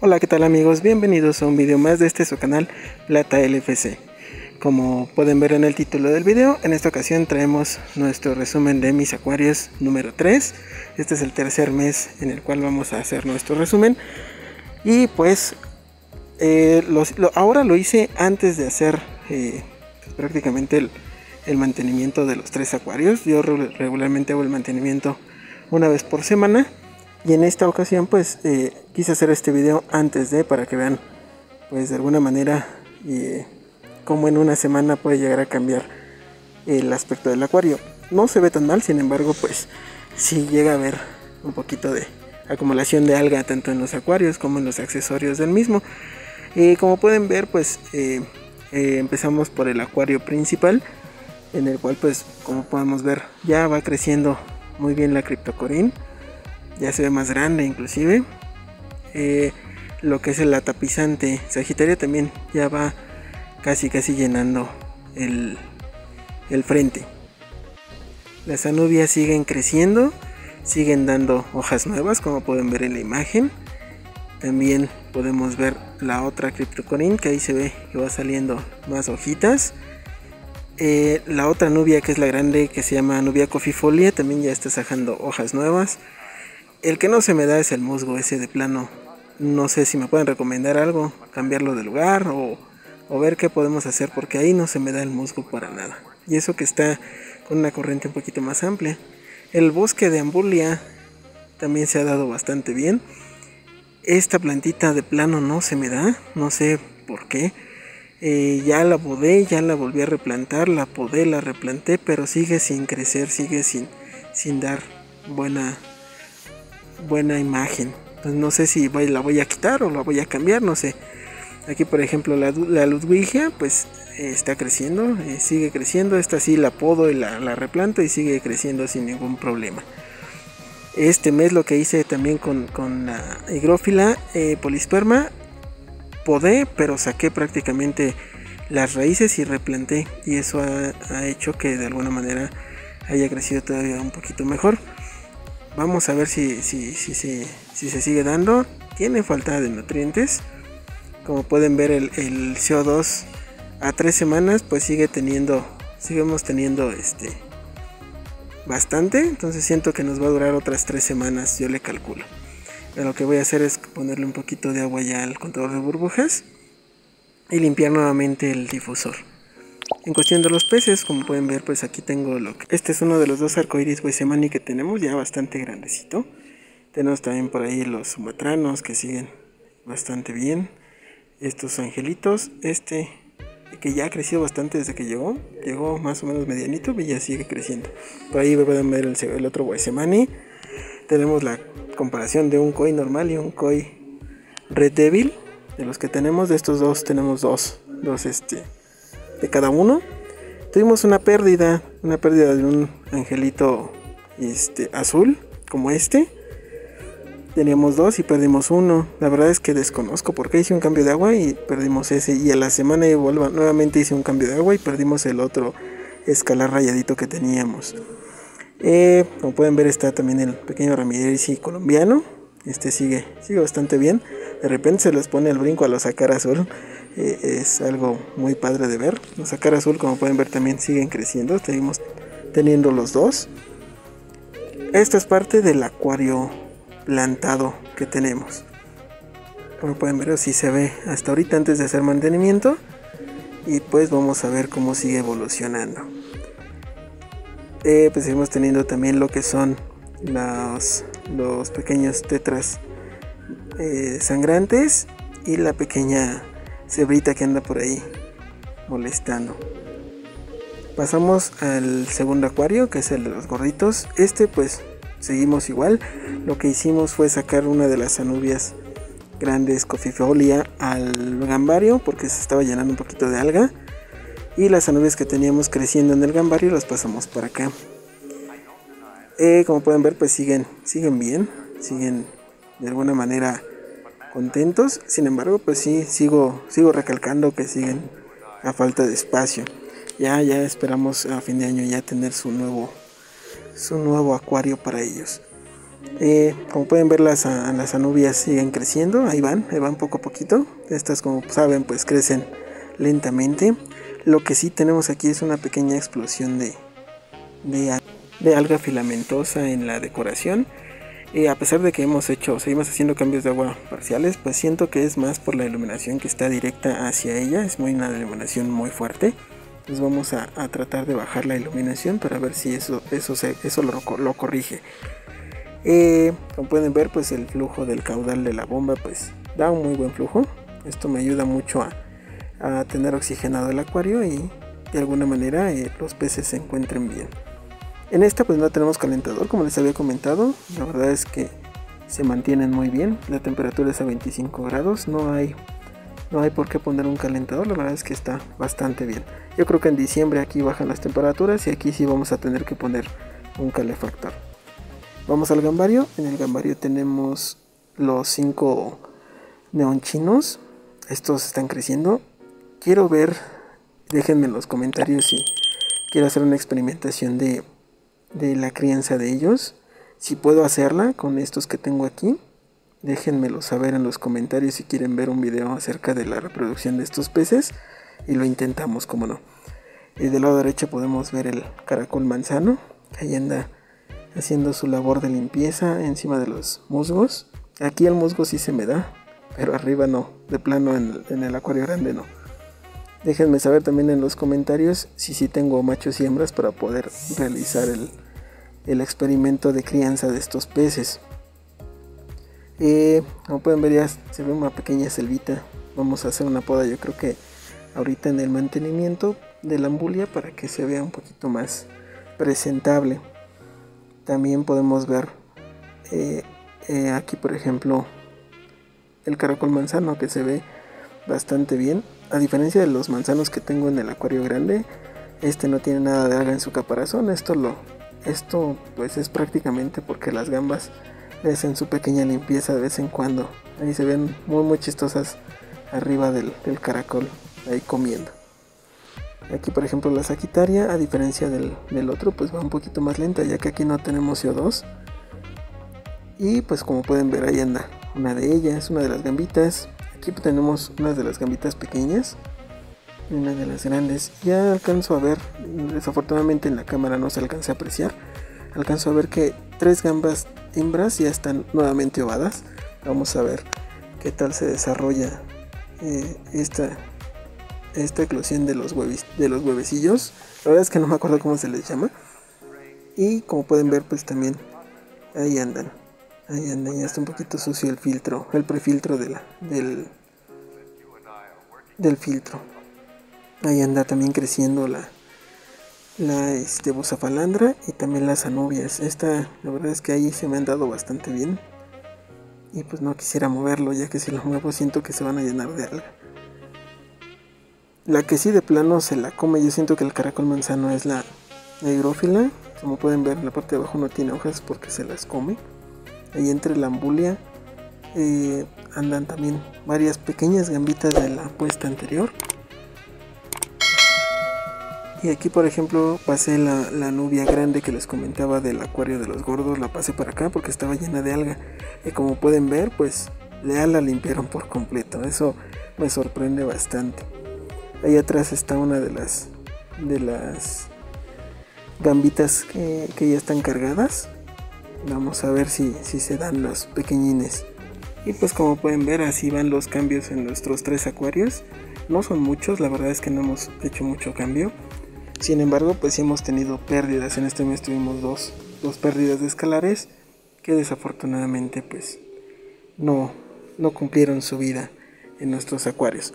Hola, ¿qué tal amigos? Bienvenidos a un video más de este su canal Plata LFC. Como pueden ver en el título del video, en esta ocasión traemos nuestro resumen de mis acuarios número 3. Este es el tercer mes en el cual vamos a hacer nuestro resumen. Y pues eh, ahora lo hice antes de hacer eh, prácticamente el, el, mantenimiento de los tres acuarios. Yo regularmente hago el mantenimiento una vez por semana y en esta ocasión pues eh, quise hacer este video antes de para que vean pues de alguna manera eh, cómo en una semana puede llegar a cambiar el aspecto del acuario. No se ve tan mal sin embargo pues sí llega a haber un poquito de acumulación de alga tanto en los acuarios como en los accesorios del mismo. Y como pueden ver pues eh, empezamos por el acuario principal en el cual pues como podemos ver ya va creciendo muy bien la criptocorín ya se ve más grande inclusive. Eh, lo que es el tapizante Sagitario también ya va casi casi llenando el, el frente. Las anubias siguen creciendo, siguen dando hojas nuevas como pueden ver en la imagen. También podemos ver la otra Cryptocorin que ahí se ve que va saliendo más hojitas. Eh, la otra nubia que es la grande que se llama nubia cofifolia también ya está sacando hojas nuevas. El que no se me da es el musgo ese de plano. No sé si me pueden recomendar algo, cambiarlo de lugar o, ver qué podemos hacer porque ahí no se me da el musgo para nada. Y eso que está con una corriente un poquito más amplia. El bosque de ambulia también se ha dado bastante bien. Esta plantita de plano no se me da, no sé por qué. Eh, ya la podé, ya la volví a replantar, la podé, la replanté, pero sigue sin crecer, sigue sin, sin dar buena buena imagen. Pues no sé si la voy a quitar o la voy a cambiar, no sé. Aquí por ejemplo la, la Ludwigia pues está creciendo, eh, sigue creciendo. Esta sí la podo y la, la, replanto y sigue creciendo sin ningún problema. Este mes lo que hice también con, la higrófila eh, polisperma, podé, pero saqué prácticamente las raíces y replanté. Y eso ha hecho que de alguna manera haya crecido todavía un poquito mejor. Vamos a ver si, si, si, si, se sigue dando. Tiene falta de nutrientes. Como pueden ver el, el CO2 a tres semanas pues sigue teniendo, seguimos teniendo este bastante. Entonces siento que nos va a durar otras tres semanas, yo le calculo. Pero lo que voy a hacer es ponerle un poquito de agua ya al contador de burbujas y limpiar nuevamente el difusor. En cuestión de los peces, como pueden ver, pues aquí tengo lo que... Este es uno de los dos arcoiris Wesemani que tenemos, ya bastante grandecito. Tenemos también por ahí los sumatranos que siguen bastante bien. Estos angelitos, este que ya ha crecido bastante desde que llegó. Llegó más o menos medianito y ya sigue creciendo. Por ahí pueden ver el, otro Wesemani. Tenemos la comparación de un koi normal y un koi Red Devil. De los que tenemos, de estos dos tenemos dos, dos este, de cada uno. Tuvimos una pérdida, una pérdida de un angelito este, azul, como este. Teníamos dos y perdimos uno. La verdad es que desconozco por qué hice un cambio de agua y perdimos ese. Y a la semana nuevamente hice un cambio de agua y perdimos el otro escalar rayadito que teníamos. Eh, como pueden ver está también el pequeño Ramírez colombiano. Este sigue, sigue bastante bien. De repente se les pone el brinco a los sacar azul. Eh, es algo muy padre de ver. Los sacar azul, como pueden ver, también siguen creciendo. Seguimos teniendo los dos. Esto es parte del acuario plantado que tenemos. Como pueden ver, así se ve hasta ahorita antes de hacer mantenimiento. Y pues vamos a ver cómo sigue evolucionando. Eh, pues seguimos teniendo también lo que son los, los pequeños tetras eh, sangrantes y la pequeña cebrita que anda por ahí molestando. Pasamos al segundo acuario, que es el de los gorditos. Este pues seguimos igual. Lo que hicimos fue sacar una de las anubias grandes cofifolia al gambario porque se estaba llenando un poquito de alga. Y las anubias que teníamos creciendo en el gambario las pasamos para acá. Eh, como pueden ver pues siguen, siguen bien, siguen de alguna manera contentos. Sin embargo, pues sí, sigo, sigo recalcando que siguen a falta de espacio. Ya, ya esperamos a fin de año ya tener su nuevo, su nuevo acuario para ellos. Eh, como pueden ver las, las anubias siguen creciendo, ahí van, ahí van poco a poquito. Estas como saben pues crecen lentamente. Lo que sí tenemos aquí es una pequeña explosión de, de, alga filamentosa en la decoración. A pesar de que hemos hecho, seguimos haciendo cambios de agua parciales, pues siento que es más por la iluminación que está directa hacia ella. Es muy una iluminación muy fuerte. Entonces vamos a, tratar de bajar la iluminación para ver si eso, eso, eso lo, lo corrige. Eh, como pueden ver, pues el flujo del caudal de la bomba pues da un muy buen flujo. Esto me ayuda mucho a, tener oxigenado el acuario y de alguna manera eh, los peces se encuentren bien. En esta pues no tenemos calentador como les había comentado. La verdad es que se mantienen muy bien. La temperatura es a 25 grados. No hay, no hay por qué poner un calentador. La verdad es que está bastante bien. Yo creo que en diciembre aquí bajan las temperaturas y aquí sí vamos a tener que poner un calefactor. Vamos al gambario. En el gambario tenemos los cinco neonchinos. Estos están creciendo. Quiero ver, déjenme en los comentarios si quiero hacer una experimentación de, de la crianza de ellos. Si puedo hacerla con estos que tengo aquí. Déjenmelo saber en los comentarios si quieren ver un video acerca de la reproducción de estos peces. Y lo intentamos, como no. Y del lado derecho podemos ver el caracol manzano. Ahí anda haciendo su labor de limpieza encima de los musgos. Aquí el musgo sí se me da, pero arriba no, de plano en, el acuario grande no. Déjenme saber también en los comentarios si sí tengo machos y hembras para poder realizar el, experimento de crianza de estos peces. Eh, como pueden ver ya se ve una pequeña selvita. Vamos a hacer una poda yo creo que ahorita en el mantenimiento de la ambulia para que se vea un poquito más presentable. También podemos ver eh, eh, aquí, por ejemplo, el caracol manzano que se ve bastante bien. A diferencia de los manzanos que tengo en el acuario grande, este no tiene nada de alga en su caparazón. Esto lo, esto pues es prácticamente porque las gambas hacen su pequeña limpieza de vez en cuando. Ahí se ven muy muy chistosas arriba del caracol, ahí comiendo. Aquí por ejemplo la Sagitaria, a diferencia del, otro, pues va un poquito más lenta ya que aquí no tenemos CO2. Y pues como pueden ver ahí anda una de ellas, una de las gambitas. Aquí tenemos una de las gambitas pequeñas una de las grandes. Ya alcanzo a ver, desafortunadamente en la cámara no se alcanza a apreciar. Alcanzo a ver que tres gambas hembras ya están nuevamente ovadas. Vamos a ver qué tal se desarrolla eh, esta, esta eclosión de los, de los huevecillos. La verdad es que no me acuerdo cómo se les llama. Y como pueden ver, pues también ahí andan. Ahí andan, ya está un poquito sucio el filtro, el prefiltro del, del filtro. Ahí anda también creciendo la, la este, buzafalandra y también las anubias. Esta, la verdad es que ahí se me han dado bastante bien. Y pues no quisiera moverlo, ya que si lo muevo siento que se van a llenar de alga. La que sí de plano se la come, yo siento que el caracol manzano es la hidrófila. Como pueden ver, en la parte de abajo no tiene hojas porque se las come. Ahí entre la ambulia eh, andan también varias pequeñas gambitas de la puesta anterior. Y aquí por ejemplo pasé la, la, nubia grande que les comentaba del acuario de los gordos, la pasé para acá porque estaba llena de alga. Y como pueden ver, pues ya la limpiaron por completo. Eso me sorprende bastante. Ahí atrás está una de las de las gambitas que, ya están cargadas. Vamos a ver si, si se dan los pequeñines. Y pues como pueden ver así van los cambios en nuestros tres acuarios. No son muchos, la verdad es que no hemos hecho mucho cambio. Sin embargo, pues sí hemos tenido pérdidas. En este mes tuvimos dos, dos pérdidas de escalares que desafortunadamente pues no, no cumplieron su vida en nuestros acuarios.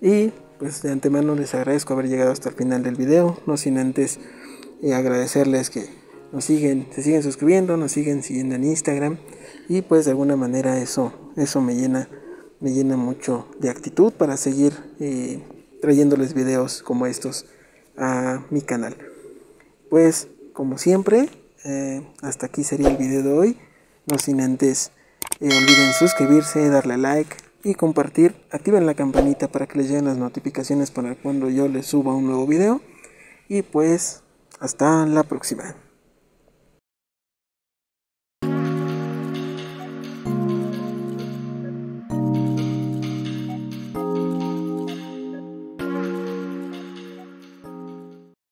Y pues de antemano les agradezco haber llegado hasta el final del video, no sin antes eh, agradecerles que nos siguen, se siguen suscribiendo, nos siguen siguiendo en Instagram y pues de alguna manera eso, eso me llena, me llena mucho de actitud para seguir eh, trayéndoles videos como estos a mi canal. Pues como siempre, eh, hasta aquí sería el video de hoy, no sin antes olviden suscribirse, darle like, y compartir. Activen la campanita para que les lleguen las notificaciones para cuando yo les suba un nuevo video. Y pues hasta la próxima.